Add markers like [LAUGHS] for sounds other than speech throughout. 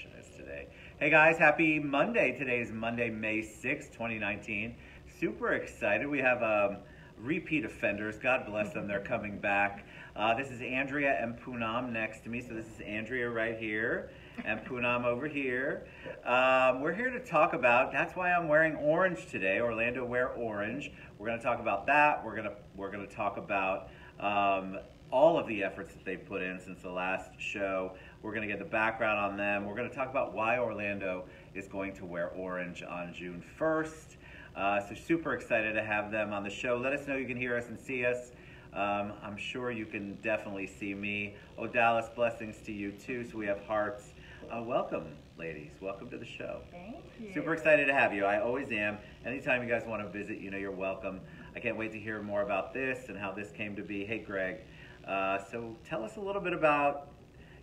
action is today. Hey guys, happy Monday. Today is Monday, May 6, 2019. Super excited. We have um, repeat offenders. God bless them. They're coming back. Uh, this is Andrea and Punam next to me. So this is Andrea right here and Punam over here. Um, we're here to talk about. That's why I'm wearing orange today. Orlando wear orange. We're going to talk about that. We're gonna we're gonna talk about um, all of the efforts that they've put in since the last show. We're going to get the background on them. We're going to talk about why Orlando is going to wear orange on June 1st. Uh, so super excited to have them on the show. Let us know you can hear us and see us. Um, I'm sure you can definitely see me. Oh, Dallas, blessings to you too. So we have hearts. Uh, welcome, ladies. Welcome to the show. Thank you. Super excited to have you. I always am. Anytime you guys want to visit, you know you're welcome. I can't wait to hear more about this and how this came to be. Hey, Greg. Uh, so tell us a little bit about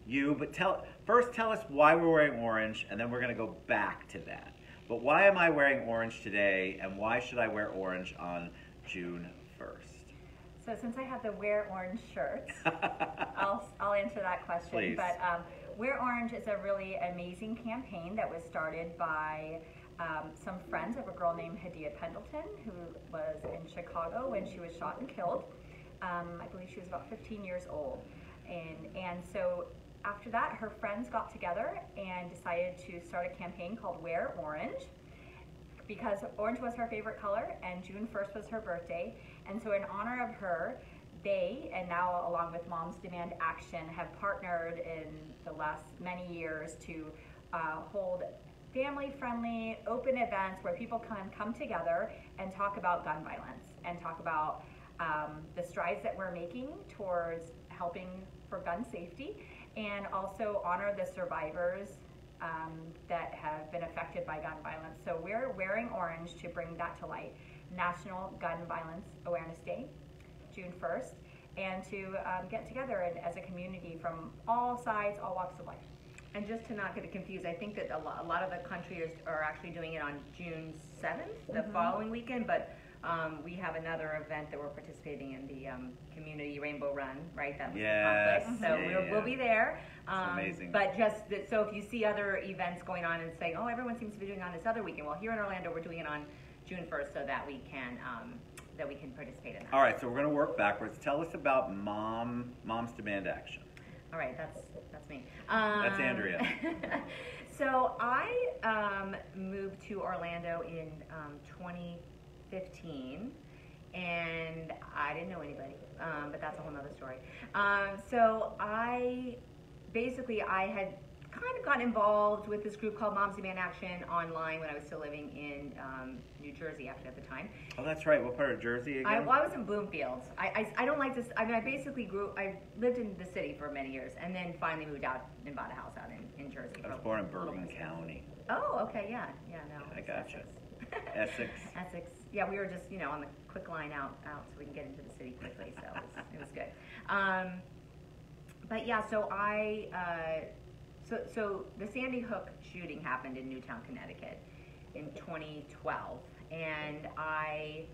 you, but tell first tell us why we're wearing orange, and then we're going to go back to that. But why am I wearing orange today, and why should I wear orange on June 1st? So since I have the Wear Orange shirt, [LAUGHS] I'll, I'll answer that question. Please. But um, Wear Orange is a really amazing campaign that was started by um, some friends of a girl named Hadiya Pendleton, who was in Chicago when she was shot and killed. Um, I believe she was about 15 years old. And, and so after that, her friends got together and decided to start a campaign called Wear Orange because orange was her favorite color and June 1st was her birthday. And so in honor of her, they, and now along with Moms Demand Action, have partnered in the last many years to uh, hold family-friendly, open events where people can come together and talk about gun violence and talk about um, the strides that we're making towards helping for gun safety and also honor the survivors um, that have been affected by gun violence. So we're wearing orange to bring that to light. National Gun Violence Awareness Day, June 1st, and to um, get together and, as a community from all sides, all walks of life. And just to not get it confused, I think that a lot, a lot of the country is, are actually doing it on June 7th, the Mhm. following weekend, but um, we have another event that we're participating in, the um, community Rainbow Run, right? That was yes. the. So yeah, we'll, yeah. we'll, be there. Um, amazing. But just that, so if you see other events going on and saying, oh, everyone seems to be doing on this other weekend. Well, here in Orlando, we're doing it on June 1st so that we can um, that we can participate in that. All right. So we're going to work backwards. Tell us about Mom Moms Demand Action. All right. That's that's me. that's um, Andrea. [LAUGHS] so I um, moved to Orlando in 20. 15 and I didn't know anybody, um, but that's a whole nother story. Um, so I basically I had kind of gotten involved with this group called Moms Demand Action online when I was still living in um, New Jersey at the time. Oh, that's right. What part of Jersey again? I, well, I was in Bloomfield. I, I, I don't like this. I mean, I basically grew. I lived in the city for many years, and then finally moved out and bought a house out in, in Jersey. I was born in Bergen County. Oh, okay, yeah, yeah, no. Yeah, I gotcha. Essex. Essex. [LAUGHS] Essex. Yeah, we were just you know on the quick line out out so we can get into the city quickly. So it was, it was good. Um, but yeah, so I uh, so so the Sandy Hook shooting happened in Newtown, Connecticut, in 2012, and I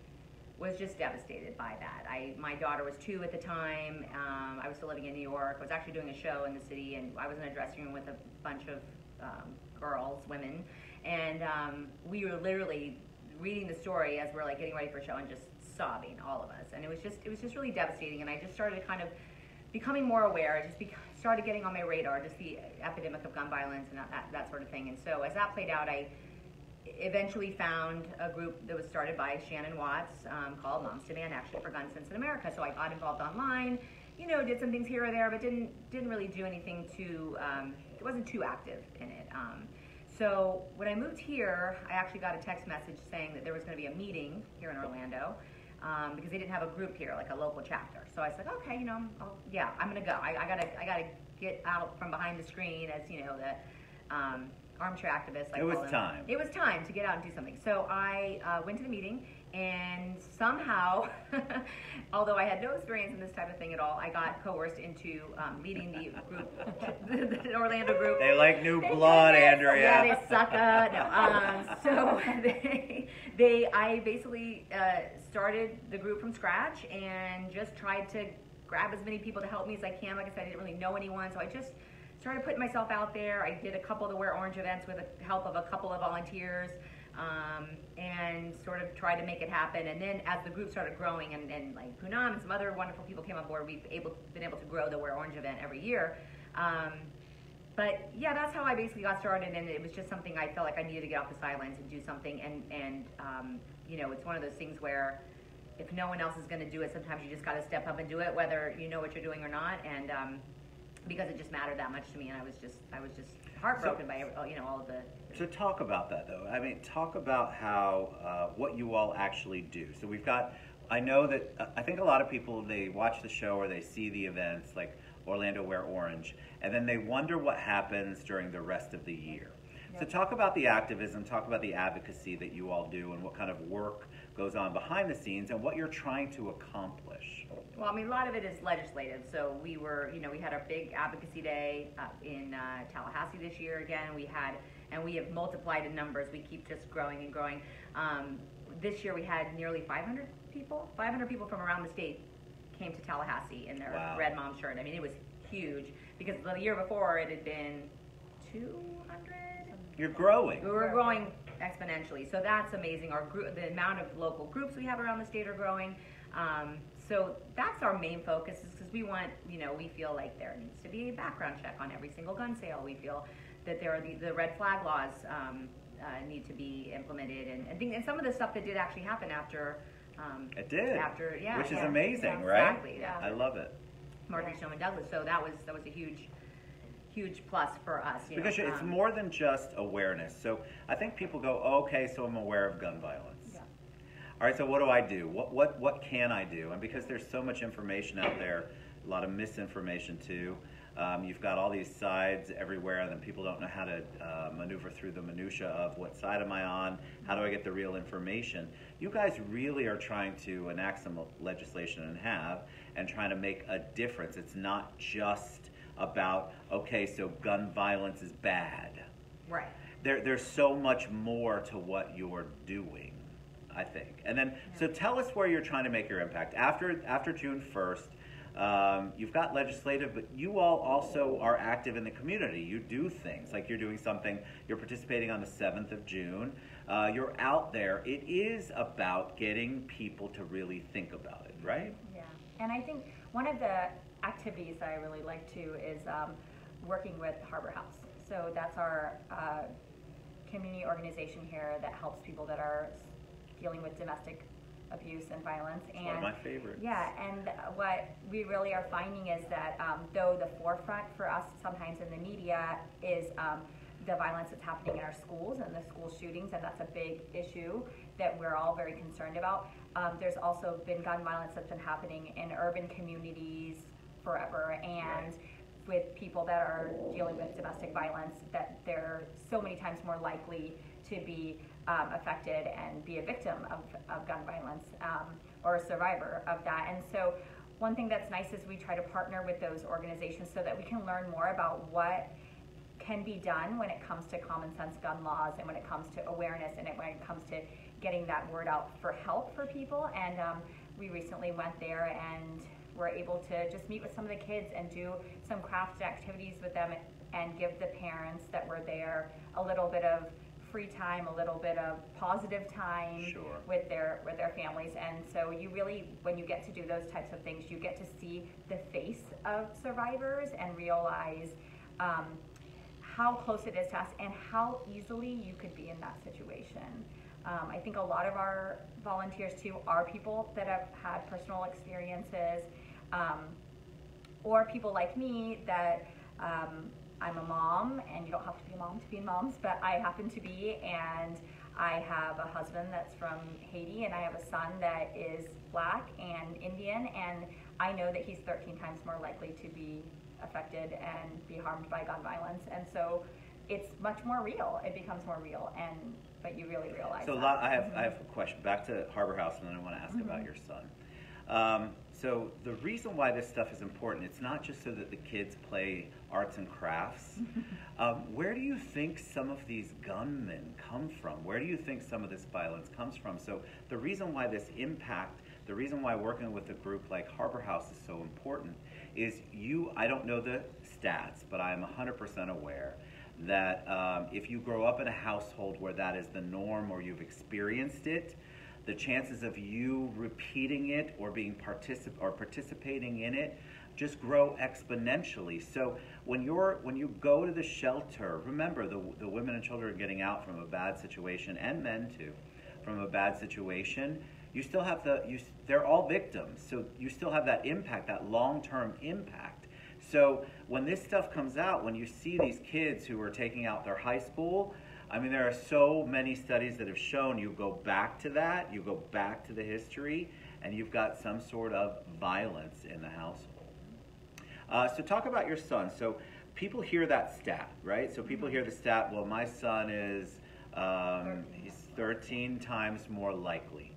was just devastated by that. I my daughter was two at the time. Um, I was still living in New York. I was actually doing a show in the city, and I was in a dressing room with a bunch of um, girls, women, and um, we were literally reading the story as we're like getting ready for show and just sobbing, all of us. And it was just it was just really devastating. And I just started kind of becoming more aware. I just be, started getting on my radar, just the epidemic of gun violence and that, that, that sort of thing. And so as that played out, I eventually found a group that was started by Shannon Watts um, called Moms Demand Action for Gun Sense in America. So I got involved online, you know, did some things here or there, but didn't didn't really do anything too. Um, it wasn't too active in it. Um, so when I moved here, I actually got a text message saying that there was going to be a meeting here in Orlando. Um, because they didn't have a group here, like a local chapter. So I like, okay, you know, I'll, yeah, I'm gonna go. I, I gotta, I gotta get out from behind the screen as you know the um, armchair activist. I It was them. time. It was time to get out and do something. So I uh, went to the meeting, and somehow, [LAUGHS] although I had no experience in this type of thing at all, I got coerced into um, leading the group, [LAUGHS] the Orlando group. They like new blood. Andrea. Yeah, they suck. Uh, no. Um, so [LAUGHS] they, they, I basically uh, started the group from scratch and just tried to grab as many people to help me as I can. Like I said, I didn't really know anyone, so I just started putting myself out there. I did a couple of the Wear Orange events with the help of a couple of volunteers. Um, sort of tried to make it happen. And then as the group started growing, and, and like Punam and some other wonderful people came on board, we've able been able to grow the Wear Orange event every year. Um, but yeah, that's how I basically got started, and it was just something I felt like I needed to get off the sidelines and do something. And and um, you know, it's one of those things where if no one else is going to do it, sometimes you just got to step up and do it, whether you know what you're doing or not. And um, because it just mattered that much to me, and I was just I was just heartbroken so, by you know all of the. So talk about that though. I mean, talk about how uh, what you all actually do. So we've got. I know that uh, I think a lot of people they watch the show or they see the events like Orlando Wear Orange, and then they wonder what happens during the rest of the year. Yep. So talk about the activism, talk about the advocacy that you all do, and what kind of work goes on behind the scenes, and what you're trying to accomplish. Well, I mean, a lot of it is legislative. So we were, you know, we had our big advocacy day uh, in uh, Tallahassee this year again. We had, and we have multiplied in numbers. We keep just growing and growing. Um, this year we had nearly 500 people, 500 people from around the state came to Tallahassee in their wow. red mom shirt. I mean, it was huge because the year before it had been 200. You're growing. We were growing exponentially, so that's amazing. Our group, the amount of local groups we have around the state are growing. Um, so that's our main focus is because we want, you know, we feel like there needs to be a background check on every single gun sale. We feel that there are the, the red flag laws um, uh, need to be implemented, and, and, think, and some of the stuff that did actually happen after. Um, it did. After, yeah, which is yeah, amazing, yeah, right? Exactly. Yeah. I love it. Marjory Stoneman Douglas. So that was that was a huge huge plus for us. because know, it's um, more than just awareness. So I think people go, oh, okay, so I'm aware of gun violence. All right, so what do I do? What, what, what can I do? And because there's so much information out there, a lot of misinformation too, um, you've got all these sides everywhere, and then people don't know how to uh, maneuver through the minutia of what side am I on? How do I get the real information? You guys really are trying to enact some legislation and have, and trying to make a difference. It's not just about okay, so gun violence is bad. Right. There, there's so much more to what you're doing. I think. And then, so tell us where you're trying to make your impact. After, after June 1st, um, you've got legislative, but you all also are active in the community. You do things like you're doing something, you're participating on the 7th of June. Uh, you're out there. It is about getting people to really think about it, right? Yeah. And I think one of the activities that I really like too is um, working with Harbor House. So that's our uh, community organization here that helps people that are dealing with domestic abuse and violence. and one of my favorites. Yeah, and what we really are finding is that um, though the forefront for us sometimes in the media is um, the violence that's happening in our schools and the school shootings, and that's a big issue that we're all very concerned about. Um, there's also been gun violence that's been happening in urban communities forever, and right. with people that are dealing with domestic violence, that they're so many times more likely to be um, affected and be a victim of, of gun violence um, or a survivor of that. And so, one thing that's nice is we try to partner with those organizations so that we can learn more about what can be done when it comes to common sense gun laws and when it comes to awareness and when it comes to getting that word out for help for people. And um, we recently went there and were able to just meet with some of the kids and do some craft activities with them and give the parents that were there a little bit of free time, a little bit of positive time sure. with their with their families. And so you really, when you get to do those types of things, you get to see the face of survivors and realize um, how close it is to us and how easily you could be in that situation. Um, I think a lot of our volunteers too are people that have had personal experiences, um, or people like me that um, I'm a mom, and you don't have to be a mom to be moms, but I happen to be, and I have a husband that's from Haiti, and I have a son that is black and Indian, and I know that he's 13 times more likely to be affected and be harmed by gun violence, and so it's much more real. It becomes more real, and but you really realize. So that. I have mm-hmm. I have a question back to Harbor House, and then I want to ask mm-hmm. about your son. Um, so the reason why this stuff is important, it's not just so that the kids play arts and crafts. [LAUGHS] um, where do you think some of these gunmen come from? Where do you think some of this violence comes from? So the reason why this impact, the reason why working with a group like Harbor House is so important is you, I don't know the stats, but I'm 100% aware that um, if you grow up in a household where that is the norm or you've experienced it, the chances of you repeating it or being particip- or participating in it just grow exponentially. So when you're when you go to the shelter, remember the the women and children are getting out from a bad situation and men too, from a bad situation. You still have the you they're all victims. So you still have that impact, that long-term impact. So when this stuff comes out, when you see these kids who are taking out their high school, I mean, there are so many studies that have shown you go back to that, you go back to the history, and you've got some sort of violence in the household. Uh, so talk about your son. So people hear that stat, right? So people hear the stat. Well, my son is um, he's 13 times more likely.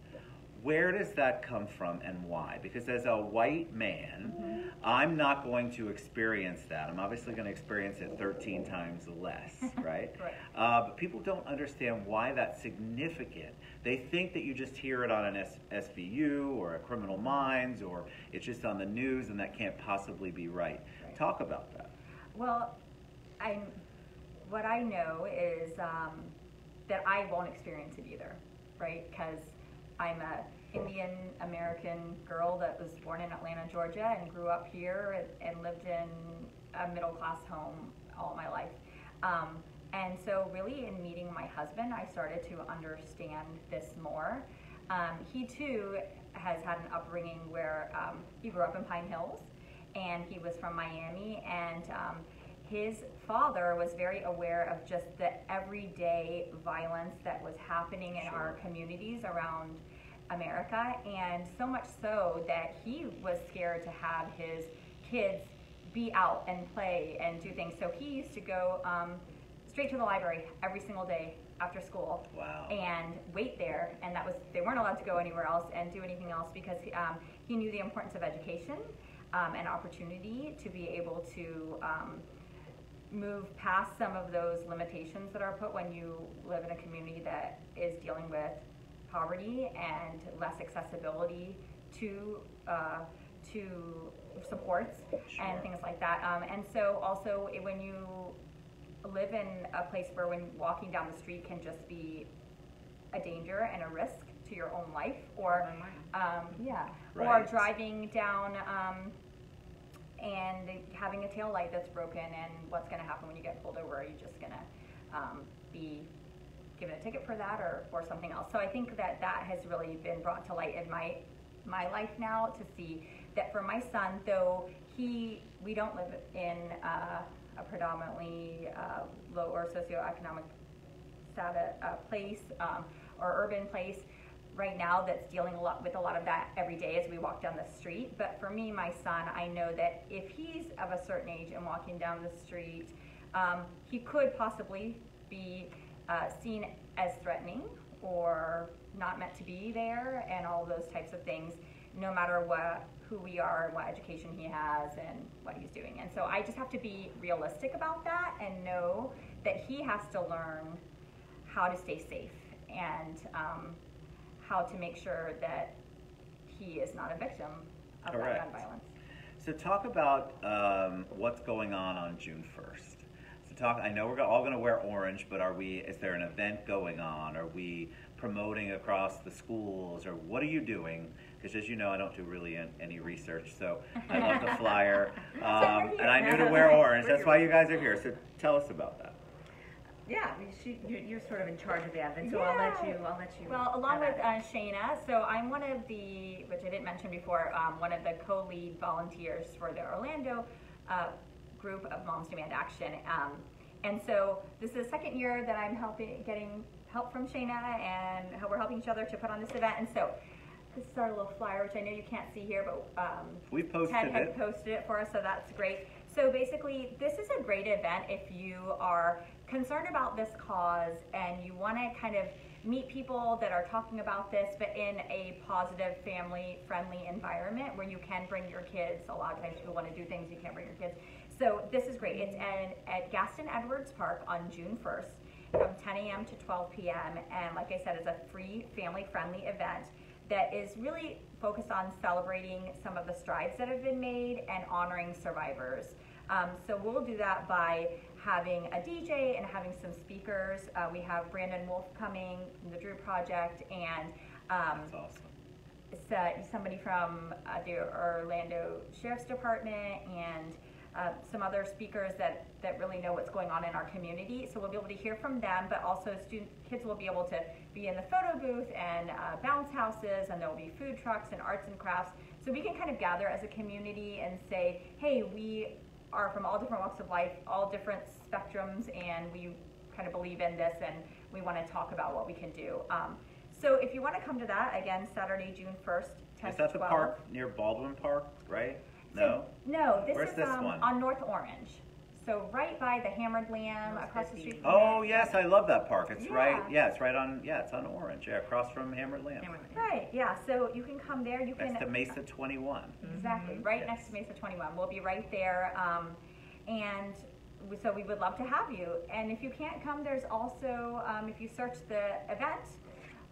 Where does that come from and why? Because as a white man, mm-hmm. I'm not going to experience that. I'm obviously going to experience it 13 times less, [LAUGHS] right? right. Uh, but people don't understand why that's significant. They think that you just hear it on an S- SVU or a Criminal Minds or it's just on the news and that can't possibly be right. right. Talk about that. Well, I, what I know is um, that I won't experience it either, right? Because I'm a Indian American girl that was born in Atlanta, Georgia, and grew up here and, lived in a middle class home all my life. Um, and so, really, in meeting my husband, I started to understand this more. Um, he too has had an upbringing where um, he grew up in Pine Hills and he was from Miami. And um, his father was very aware of just the everyday violence that was happening in sure. our communities around America, and so much so that he was scared to have his kids be out and play and do things. So he used to go um, straight to the library every single day after school wow. and wait there. And that was they weren't allowed to go anywhere else and do anything else because um, he knew the importance of education um, and opportunity to be able to. Um, move past some of those limitations that are put when you live in a community that is dealing with poverty and less accessibility to uh, to supports sure. and things like that. Um, and so also when you live in a place where when walking down the street can just be a danger and a risk to your own life, or um, yeah, right. or driving down. Um, and having a tail light that's broken and what's going to happen when you get pulled over are you just going to um, be given a ticket for that or, or something else. So I think that that has really been brought to light in my my life now to see that for my son, though he we don't live in uh, a predominantly uh, low or socioeconomic status uh, place um, or urban place right now that's dealing a lot with a lot of that every day as we walk down the street. But for me, my son, I know that if he's of a certain age and walking down the street, um, he could possibly be uh, seen as threatening or not meant to be there and all those types of things no matter what who we are and what education he has and what he's doing. And so i just have to be realistic about that and know that he has to learn how to stay safe and um, how to make sure that he is not a victim of Correct. gun violence. So talk about um, what's going on on june 1st talk? I know we're all going to wear orange, but are we? Is there an event going on? Are we promoting across the schools, or what are you doing? Because as you know, I don't do really any research, so I love the flyer, [LAUGHS] um, and I knew to wear orange. That's why you guys are here. So tell us about that. Yeah, I mean, she, you're sort of in charge of the and so yeah. I'll let you. I'll let you. Well, along with uh, Shayna, so I'm one of the, which I didn't mention before, um, one of the co-lead volunteers for the Orlando uh, group of Moms Demand Action. Um, and so this is the second year that I'm helping, getting help from Shayna and how we're helping each other to put on this event. And so this is our little flyer, which I know you can't see here, but um, we posted Ted had it. posted it for us, so that's great. So basically, this is a great event if you are concerned about this cause and you want to kind of meet people that are talking about this, but in a positive, family friendly environment where you can bring your kids. A lot of times people want to do things you can't bring your kids. So this is great. It's at, at Gaston Edwards Park on June 1st from 10 a.m. to 12 p.m. And like I said, it's a free, family friendly event that is really focused on celebrating some of the strides that have been made and honoring survivors Um, so we'll do that by having a DJ and having some speakers. Uh, we have Brandon Wolf coming from the Dru Project and um, awesome. somebody from uh, the Orlando Sheriff's Department and uh, some other speakers that, that really know what's going on in our community. So we'll be able to hear from them, but also student, kids will be able to be in the photo booth and uh, bounce houses, and there will be food trucks and arts and crafts. So we can kind of gather as a community and say, hey, we are from all different walks of life, all different spectrums, and we kind of believe in this, and we want to talk about what we can do. Um, so if you want to come to that, again, Saturday, June 1st, 10 Is that the park near Baldwin Park, right? So- No? No, this Where's is this um, one? on North Orange. So right by the Hammered Lamb, North across the street from Oh, it. yes, I love that park. It's right, Yeah. yeah, it's right on, yeah, it's on Orange, yeah, across from Hammered Lamb. Hammered Lamb. Right, yeah, so you can come there, you can. Next to Mesa 21. Exactly, right Yes. next to Mesa 21. We'll be right there. Um, and we- so we would love to have you. And if you can't come, there's also, um, if you search the event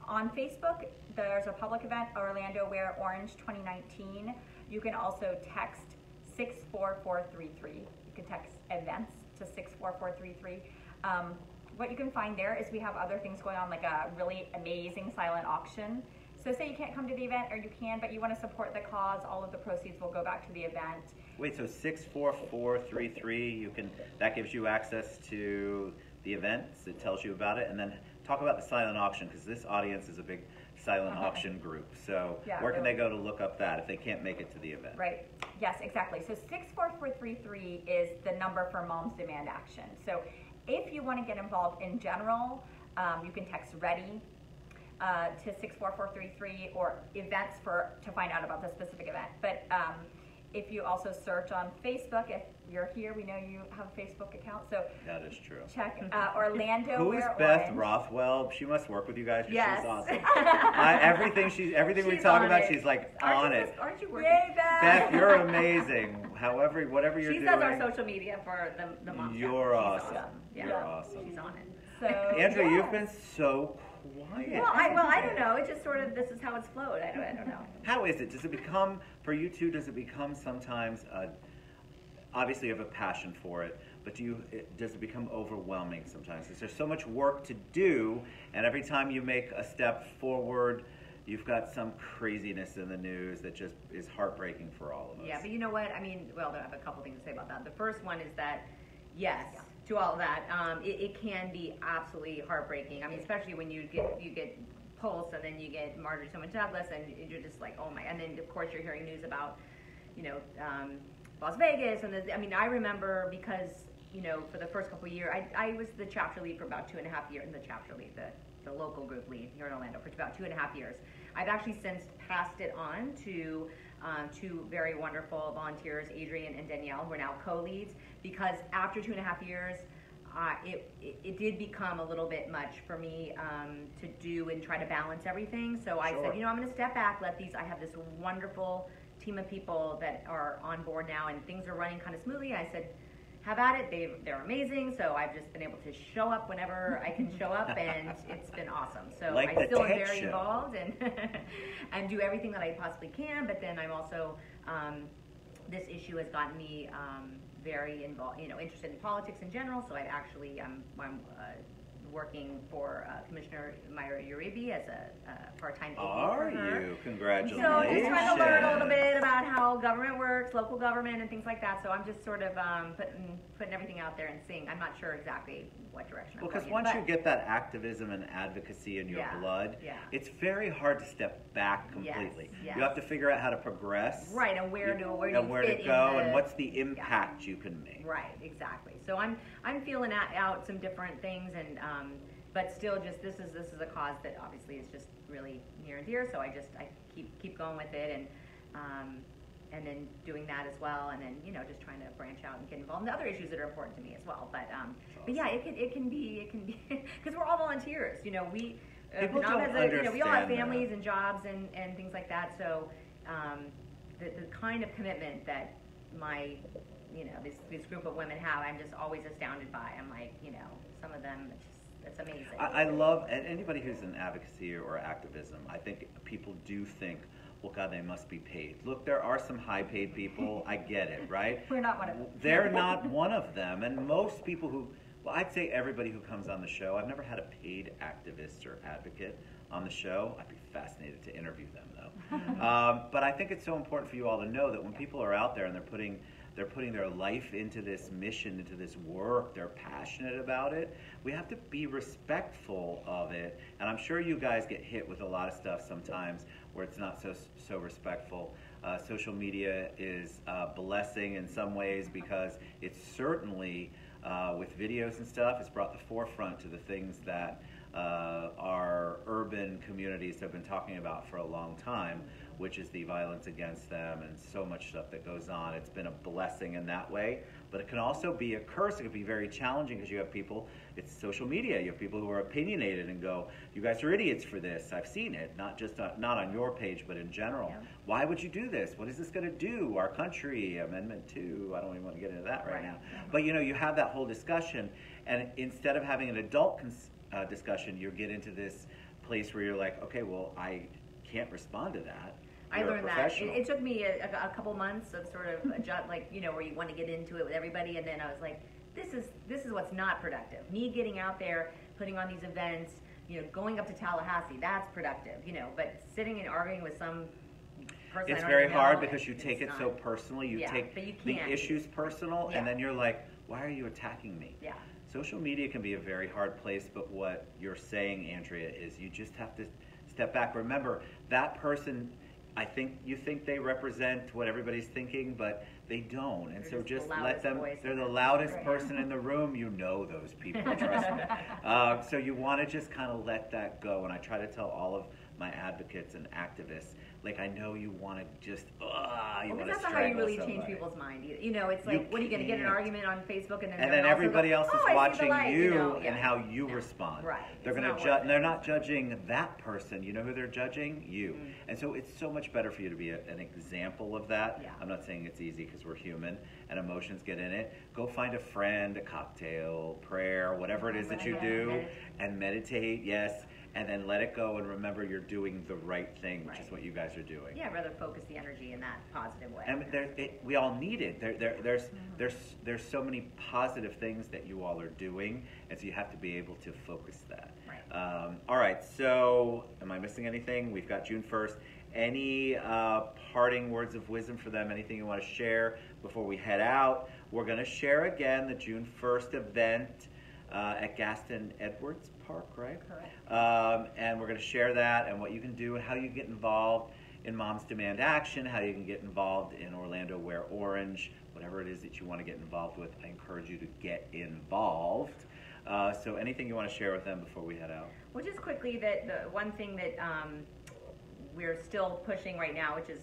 on Facebook, there's a public event, Orlando Wear Orange 2019. You can also text 64433. You can text events to 64433. Um, what you can find there is we have other things going on, like a really amazing silent auction. So say you can't come to the event, or you can, but you want to support the cause, all of the proceeds will go back to the event. Wait, so 64433, you can, that gives you access to the events, it tells you about it, and then talk about the silent auction, because this audience is a big silent Uh-huh. auction group. So Yeah, where can they go to look up that if they can't make it to the event? Right. Yes, exactly. So 64433 is the number for Moms Demand Action. So if you want to get involved in general, um, you can text READY uh, to 64433 or events for to find out about the specific event. But um, if you also search on Facebook, if you're here, we know you have a Facebook account. So That is true. check uh, Orlando. Who is Beth Orange. Rothwell? She must work with you guys. Yes. She's awesome. [LAUGHS] I, everything she, everything we talk about, it. she's like Aren't on it. just- Aren't you working? Yay, Beth! Beth, you're amazing. However, whatever you're She doing. She does our social media for the, the mom. You're She's awesome. Yeah. You're awesome. She's on it. So, Andrew, yeah. you've been so quiet. Well, I, well, I don't know. It just sort of, this is how it's flowed. I don't, I don't know. [LAUGHS] How is it? Does it become for you two? Does it become sometimes? Uh, obviously, you have a passion for it, but do you? It, does it become overwhelming sometimes? Is there so much work to do, and every time you make a step forward, you've got some craziness in the news that just is heartbreaking for all of us. Yeah, but you know what? I mean, well, I have a couple things to say about that. The first one is that, yes, to all that, um, it, it can be absolutely heartbreaking. I mean, especially when you get you get Pulse and then you get Marjory Stoneman Douglas, and you're just like, oh my! And then of course you're hearing news about, you know, um, Las Vegas, and the, I mean, I remember because you know, for the first couple of years, I, I was the chapter lead for about two and a half years, in the chapter lead, the, the local group lead here in Orlando for about two and a half years. I've actually since passed it on to um, two very wonderful volunteers, Adrian and Danielle, who are now co-leads, because after two and a half years, uh, it, it, it did become a little bit much for me um, to do and try to balance everything. So I Sure. said, you know, I'm going to step back, let these, I have this wonderful team of people that are on board now and things are running kind of smoothly. I said, have at it. They they're amazing. So I've just been able to show up whenever I can show up, [LAUGHS] and it's been awesome. So Like I still am very involved and [LAUGHS] and do everything that I possibly can. But then I'm also um, this issue has gotten me um, very involved, you know, interested in politics in general. So I actually um, I'm uh, working for uh, Commissioner Mayra Uribe as a uh, part-time aide Are for her. you? Congratulations. So just trying to learn a little bit about how government works, local government, and things like that. So I'm just sort of um, putting putting everything out there and seeing. I'm not sure exactly what direction. I'm Because going once in, you but- get that activism and advocacy in your Yeah, blood, yeah. it's very hard to step back completely. yes. You have to figure out how to progress. right, and where do where do and you where fit to in go, the- and what's the impact you can make. Right, exactly. So I'm I'm feeling out, out some different things, and um, but still, just this is this is a cause that obviously is just really near and dear. So I just I keep keep going with it, and um, and then doing that as well, and then you know just trying to branch out and get involved in other issues that are important to me as well. But um, but yeah, it can it can be it can be [LAUGHS] because we're all volunteers. You know, we. Uh, People don't a- you know, we all have understand that. families and jobs and, and things like that. So um, the, the kind of commitment that my you know this this group of women have, I'm just always astounded by. I'm like, you know, some of them, it's just it's amazing. I, I love and anybody who's in advocacy or activism. I think people do think, well, God, they must be paid. Look, there are some high paid people. [LAUGHS] I get it, right? We're not one of them. They're not one of them. And most people who, well, I'd say everybody who comes on the show, I've never had a paid activist or advocate on the show. I'd be fascinated to interview them, though. [LAUGHS] um, but I think it's so important for you all to know that when people are out there and they're putting they're putting their life into this mission, into this work. They're passionate about it. We have to be respectful of it. And I'm sure you guys get hit with a lot of stuff sometimes where it's not so so respectful. Uh, social media is a blessing in some ways because it's certainly uh, with videos and stuff, it's brought the forefront to the things that uh, our urban communities have been talking about for a long time which is the violence against them and so much stuff that goes on. It's been a blessing in that way, but it can also be a curse. It can be very challenging because you have people, it's social media, you have people who are opinionated and go, you guys are idiots for this. I've seen it, not just on, not on your page, but in general. Yeah. Why would you do this? What is this going to do? Our country, Amendment 2, I don't even want to get into that right, Right. now. But you know, you have that whole discussion, and instead of having an adult cons- uh, discussion, you get into this place where you're like, okay, well, I can't respond to that. I You're learned that. It, it took me a, a, couple months of sort of adjust, like you know, where you want to get into it with everybody, and then I was like, this is this is what's not productive. Me getting out there, putting on these events, you know, going up to Tallahassee, that's productive, you know. But sitting and arguing with some person, It's very hard because you take it not- so personally. You Yeah, take you the issues personal, Yeah. and then you're like, why are you attacking me? Yeah. Social media can be a very hard place, but what you're saying, Andrea, is you just have to step back. Remember, that person, I think you think they represent what everybody's thinking, but they don't. And They're so just the let them, they're the loudest Right. person in the room. You know those people, trust me. [LAUGHS] Uh, so you want to just kind of let that go. And I try to tell all of my advocates and activists, like, I know you want to just, ah, you Well, want to that's not how you really change people's mind. You, you know, it's You like, what are you going to get an argument on Facebook and then and then everybody go, else "Oh, is the watching light," you know? and how you Yeah. respond. Right. They're It's gonna judge. And they're not judging that person. You know who they're judging? You. Mm. And so it's so much better for you to be a, an example of that. Yeah. I'm not saying it's easy because we're human and emotions get in it. Go find a friend, a cocktail, prayer, whatever it is that you do, and meditate. Yes. And then let it go and remember you're doing the right thing, which is what you guys are doing. Yeah, rather focus the energy in that positive way. And there, it, we all need it. There, there, there's, there's, there's so many positive things that you all are doing, and so you have to be able to focus that. Right. Um, all right. So, am I missing anything? We've got June first. Any uh, parting words of wisdom for them? Anything you want to share before we head out? We're going to share again the June first event uh, at Gaston Edwards Park, right? Correct. Um, and we're going to share that and what you can do and how you get involved in Moms Demand Action, how you can get involved in Orlando Wear Orange, whatever it is that you want to get involved with. I encourage you to get involved. Uh, so, anything you want to share with them before we head out? Well, just quickly, that the one thing that um, we're still pushing right now, which is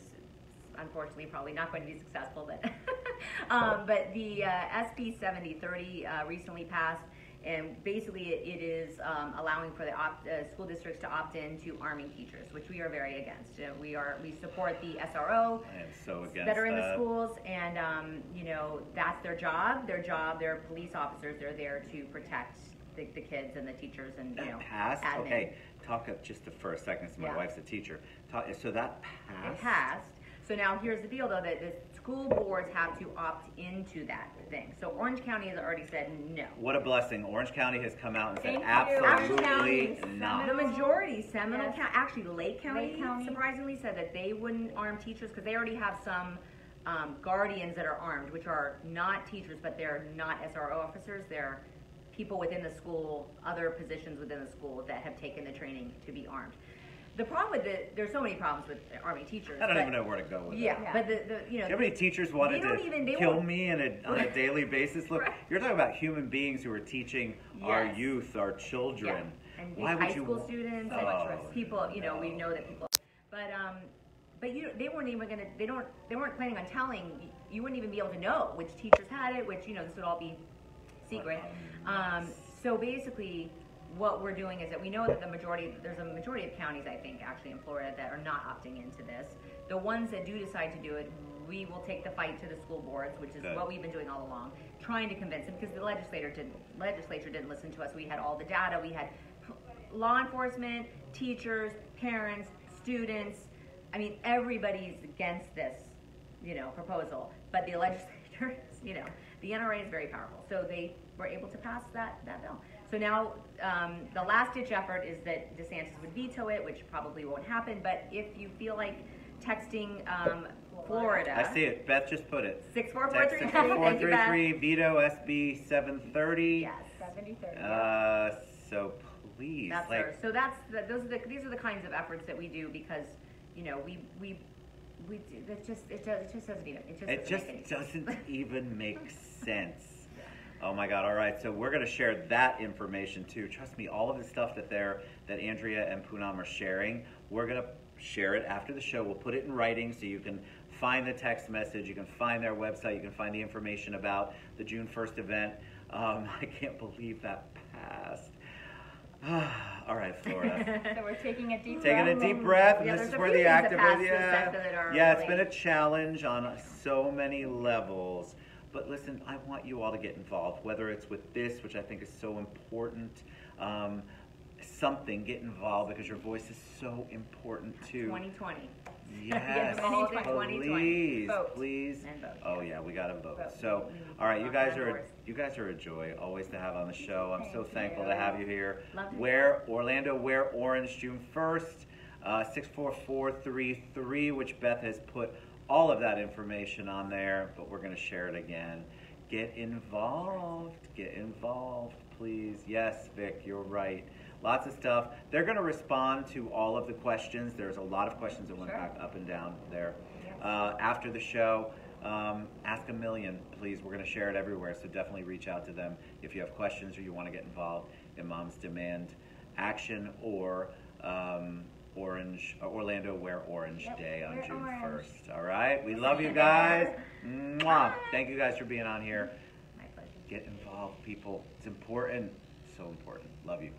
unfortunately probably not going to be successful, but [LAUGHS] um, but the uh, SB 7030 uh, recently passed, and basically it, it is um, allowing for the opt, uh, school districts to opt in to arming teachers, which we are very against. Uh, we are we support the SRO, I am so against that are in the that. schools, and um, you know that's their job. Their job. They're police officers. They're there to protect the, the kids and the teachers and you That know passed? admin. Okay, talk up just for a second. So my Yeah. wife's a teacher. Talk, so that passed. It passed. So now here's the deal, though, that the school boards have to opt into that thing. So Orange County has already said no. What a blessing. Orange County has come out and said Thank you. absolutely Actually, not. The majority, Seminole Yes. County, actually Lake County, Lake County. surprisingly said that they wouldn't arm teachers because they already have some um, guardians that are armed, which are not teachers, but they're not SRO officers. They're people within the school, other positions within the school that have taken the training to be armed. The problem with it, there's so many problems with army teachers. I don't but- even know where to go with Yeah, it. Yeah. but the, the you know Do you know how many teachers wanted to even- kill won't- me in a, [LAUGHS] on a daily basis? Look, Right. you're talking about human beings who are teaching our youth, our children. Yeah, and Why these would high you school wa- students Oh, and people, you know, we know that people, but um, but you, they weren't even gonna, they don't, they weren't planning on telling. You wouldn't even be able to know which teachers had it, which you know, this would all be secret. Um, so basically, what we're doing is that we know that the majority, there's a majority of counties, I think, actually in Florida that are not opting into this. The ones that do decide to do it, we will take the fight to the school boards, which is Good. what we've been doing all along, trying to convince them because the legislator didn't, legislature didn't listen to us. We had all the data, we had law enforcement, teachers, parents, students, I mean, everybody's against this, you know, proposal, but the [LAUGHS] legislators, you know, the NRA is very powerful, so they were able to pass that, that bill. So now, um, the last ditch effort is that DeSantis would veto it, which probably won't happen, but if you feel like texting, um, Florida. I see it. Beth just put it. Six four four Text three. six four four [LAUGHS] Thank you, three Beth. three veto SB seven thirty. Yes. 70 30. Uh, so please, That's like, her. So that's the, those are the these are the kinds of efforts that we do because you know we we we do, that just it, does, it just doesn't even it just it doesn't just make doesn't [LAUGHS] even make sense. Oh my God! All right, so we're gonna share that information too. Trust me, all of the stuff that they're that Andrea and Punam are sharing, we're gonna share it after the show. We'll put it in writing so you can find the text message, you can find their website, you can find the information about the June first event. Um, [LAUGHS] I can't believe that passed. [SIGHS] all right, Florida. [LAUGHS] so we're taking a deep Taking breath. a deep breath, and Yeah, this is where the things that activists, passed this yeah, sector that are yeah, it's been a challenge on so many levels. But listen, I want you all to get involved, whether it's with this, which I think is so important, um, something, get involved because your voice is so important too. 2020 Yes, [LAUGHS] involved 2020. please, Vote. please. Oh yeah. we gotta vote. Vote. So, to all right, you guys are you guys are a joy always to have on the show. I'm so thankful you. to have you here. Love to. Wear Orlando, wear orange, June first, uh, six four four three three, which Beth has put all of that information on there, but we're gonna share it again. Get involved. Get involved, please. Yes, Vic, you're right. Lots of stuff. They're going to respond to all of the questions. There's a lot of questions that went Sure. back up and down there. Uh, after the show, um, ask a million, please. We're going to share it everywhere, so definitely reach out to them if you have questions or you want to get involved in Moms Demand Action or um, Orange uh, Orlando Wear Orange Yep, Day on June orange. 1st. All right, we love you guys. Mwah. Thank you guys for being on here. My pleasure. Get involved, people. It's important. So important. Love you.